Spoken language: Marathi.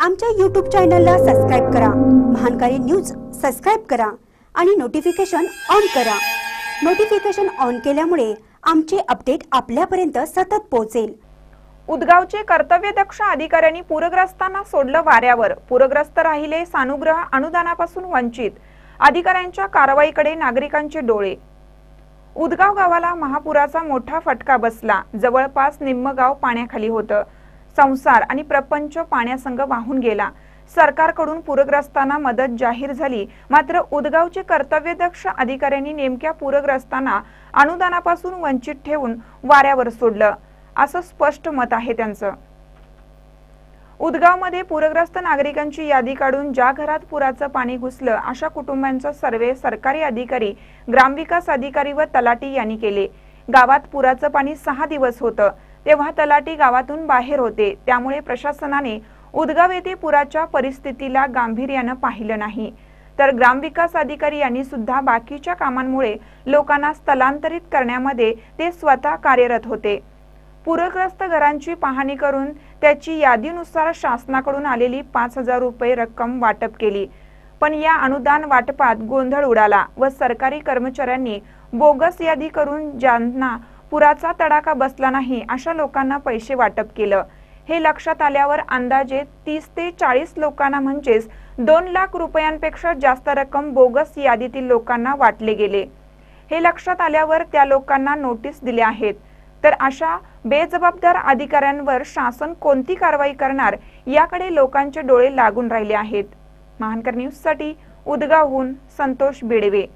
आमच्या यूट्यूब चॅनलला सबस्क्राईब करा. महानकारी न्यूज सबस्क्राईब करा आणि नोटिफिकेशन ऑन करा. नोटिफिकेशन ऑन केल्यामुळे आमचे अपडेट आपल्यापर्यंत सतत पोहोचेल. उदगावचे कर्तव्यदक्ष अधिकाऱ्यांनी पूरग्रस्तांना सोडलं वाऱ्यावर. पूरग्रस्त राहिले सानुग्रह अनुदानापासून वंचित. अधिकाऱ्यांच्या कारवाईकडे नागरिकांचे डोळे. उदगाव गावाला महापुराचा मोठा फटका बसला. जवळपास निम्म गाव पाण्याखाली होतं. संसार आणि प्रपंच पाण्यासंग वाहून गेला. सरकारकडून पूरग्रस्तांना मदत जाहीर झाली. मात्र उदगावचे कर्तव्यदक्ष अधिकाऱ्यांनी नेमक्या पूरग्रस्तांना अनुदानापासून वंचित ठेवून वाऱ्यावर सोडलं. असं स्पष्ट मत आहे त्यांचं. उदगावमध्ये पूरग्रस्त नागरिकांची यादी काढून ज्या घरात पुराचं पाणी घुसलं अशा कुटुंबांचा सर्वे सरकारी अधिकारी ग्रामविकास अधिकारी व तलाटी यांनी केले. गावात पुराचं पाणी सहा दिवस होतं. तेव्हा तलाटी गावातून बाहेर होते. त्यामुळे प्रशासनाने उदगाव येथे पुराच्या परिस्थितीला गांभीर्यानं पाहिलं नाही. तर ग्रामविकास अधिकारी यांनी सुद्धा बाकीच्या कामांमुळे लोकांना स्थलांतरित करण्यामध्ये ते स्वतः कार्यरत होते. पूरग्रस्त घरांची पाहणी करून त्याची यादीनुसार शासनाकडून आलेली पाच हजार रुपये रक्कम वाटप केली. पण या अनुदान वाटपात गोंधळ उडाला व सरकारी कर्मचाऱ्यांनी बोगस यादी करून ज्यांना पुराचा तडाखा बसला नाही अशा लोकांना पैसे वाटप केलं. हे लक्षात आल्यावर अंदाजे तीस ते चाळीस लोकांना म्हणजेच दोन लाख रुपयांपेक्षा जास्त रक्कम बोगस यादीतील लोकांना वाटले गेले. हे लक्षात आल्यावर त्या लोकांना नोटीस दिल्या आहेत. तर अशा बेजबाबदार अधिकाऱ्यांवर शासन कोणती कारवाई करणार याकडे लोकांचे डोळे लागून राहिले आहेत. महानकर न्यूजसाठी उदगावहून संतोष बिडवे.